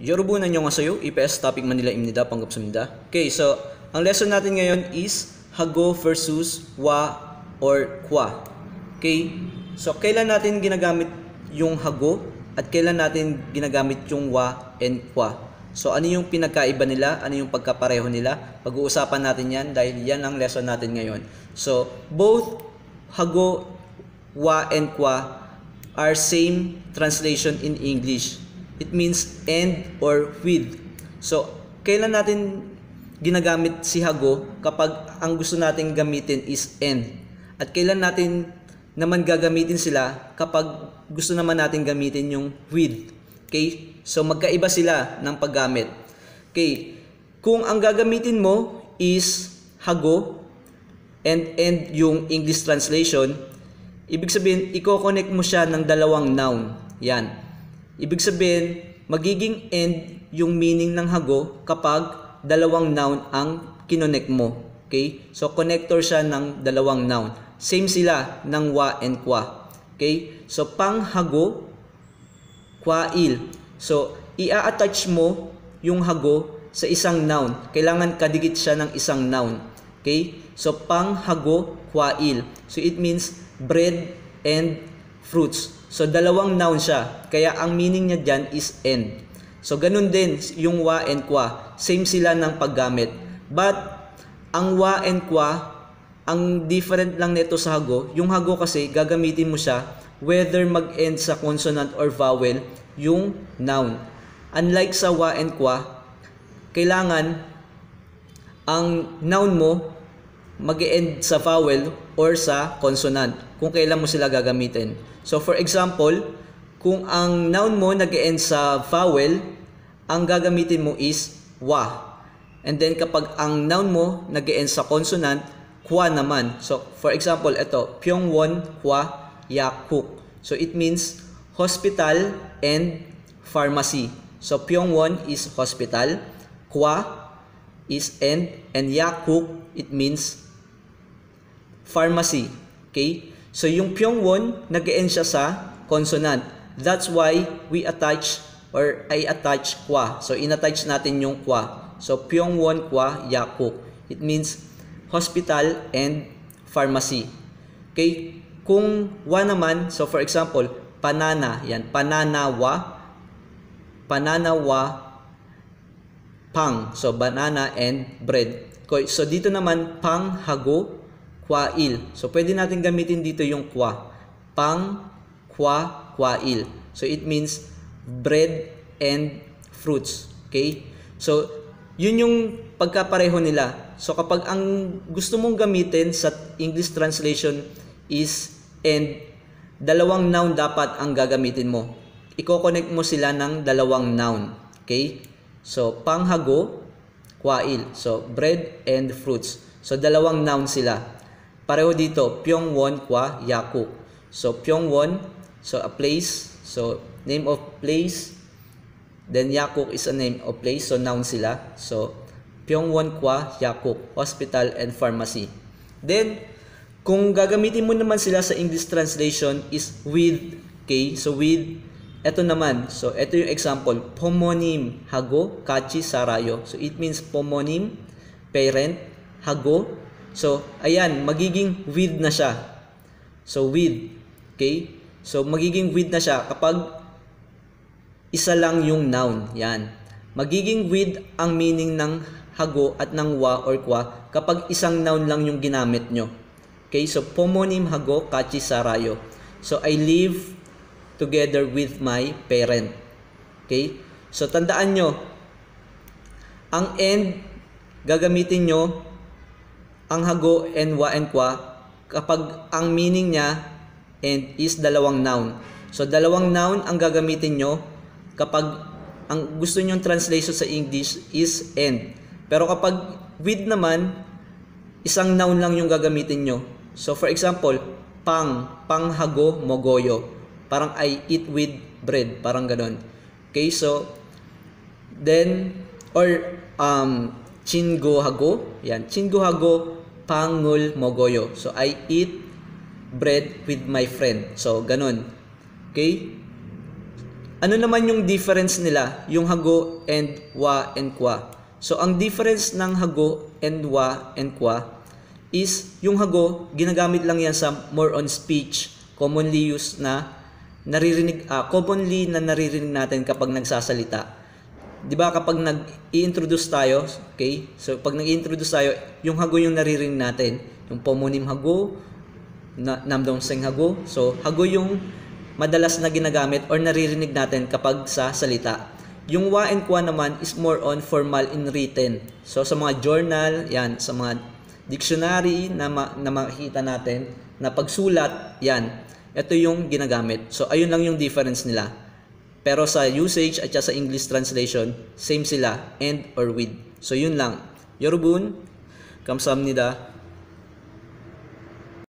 Yorubunan nyo nga sa'yo, IPS topic Manila imnida, panggap sumida. Okay, so, ang lesson natin ngayon is hago versus wa or kwa. Okay, so kailan natin ginagamit yung hago at kailan natin ginagamit yung wa and kwa. So, ano yung pinagkaiba nila? Ano yung pagkapareho nila? Pag-uusapan natin yan dahil yan ang lesson natin ngayon. So, both hago, wa, and kwa are same translation in English. It means and or with. So, kailan natin ginagamit si hago kapag ang gusto nating gamitin is and. At kailan natin naman gagamitin sila kapag gusto naman natin gamitin yung with. Okay? So, magkaiba sila ng paggamit. Okay? Kung ang gagamitin mo is hago and and yung English translation, ibig sabihin, i-connect mo siya ng dalawang noun. Yan. Ibig sabihin, magiging end yung meaning ng hago kapag dalawang noun ang kinonek mo. Okay? So, connector siya ng dalawang noun. Same sila ng wa and kwa. Okay? So, panghago, kwail. So, i-attach mo yung hago sa isang noun. Kailangan kadikit siya ng isang noun. Okay? So, panghago, kwail. So, it means bread and fruits. So, dalawang noun siya. Kaya ang meaning niya dyan is end. So, ganun din yung wa and kwa. Same sila ng paggamit. But, ang wa and kwa, ang different lang nito sa hago, yung hago kasi gagamitin mo siya whether mag-end sa consonant or vowel yung noun. Unlike sa wa and kwa, kailangan ang noun mo mag-end sa vowel or sa consonant kung kailan mo sila gagamitin. So for example, kung ang noun mo nag end sa vowel, ang gagamitin mo is wa. And then kapag ang noun mo nag end sa consonant, kwa naman. So for example, ito, Pyongwon kwa yakuk. So it means hospital and pharmacy. So Pyongwon is hospital, kwa is end, and yakuk it means pharmacy. Okay? So yung Pyongwon, nag end siya sa consonant. That's why we attach or I attach kwa. So inattach natin yung kwa. So Pyongwon kwa Yakuk. It means hospital and pharmacy. Okay? Kung wa naman, so for example, panana, yan, pananawa, pananawa, pang. So banana and bread. So dito naman pang hago kwail. So, pwede natin gamitin dito yung kwa. Pang, kwa, kwail. So, it means bread and fruits. Okay? So, yun yung pagkapareho nila. So, kapag ang gusto mong gamitin sa English translation is and, dalawang noun dapat ang gagamitin mo. Iko-connect mo sila ng dalawang noun. Okay? So, panghago, kwail. So, bread and fruits. So, dalawang noun sila. Pareho dito, Pyongwon kwa Yakuk. So Pyongwon, so a place, so name of place. Then Yakuk is a name of place, so noun sila. So Pyongwon kwa Yakuk, hospital and pharmacy. Then kung gagamitin mo naman sila sa English translation is with, okay? So with ito naman, so ito yung example, pomonym, hago, kachi, sarayo. So it means pomonym, parent, hago, So, ayan, magiging with na siya. So, with. Okay? So, magiging with na siya kapag isa lang yung noun. Yan. Magiging with ang meaning ng hago at ng wa or kwa kapag isang noun lang yung ginamit nyo. Okay? So, pomonym hago, kachi sarayo. So, I live together with my parent. Okay? So, tandaan nyo, ang end, gagamitin nyo ang hago and wa and kwa kapag ang meaning niya and is dalawang noun. So dalawang noun ang gagamitin nyo kapag ang gusto nyong translation sa English is and. Pero kapag with naman, isang noun lang yung gagamitin nyo. So for example, pang, panghago, mogoyo. Parang I eat with bread, parang ganon. Okay, so then or um chingo hago, yan, chingo hago pangul mogoyo. So, I eat bread with my friend. So, ganun. Okay? Ano naman yung difference nila, yung hago and wa and kwa? So ang difference ng hago and wa and kwa is yung hago, ginagamit lang yan sa more on speech, commonly used na naririnig ah, commonly na naririnig natin kapag nagsasalita. 'Di ba kapag nag-i-introduce tayo, okay? So pag nag-i-introduce tayo, yung hago yung naririnig natin, yung pomonym hago, na, namdong sing hago. So hago yung madalas na ginagamit or naririnig natin kapag sa salita. Yung wa and kwa naman is more on formal in written. So sa mga journal, yan, sa mga dictionary na, ma- na makikita natin, na pagsulat, yan, ito yung ginagamit. So ayun lang yung difference nila. Pero sa usage at sa English translation, same sila, and or with. So yun lang. Yorubun, kamsahamnida.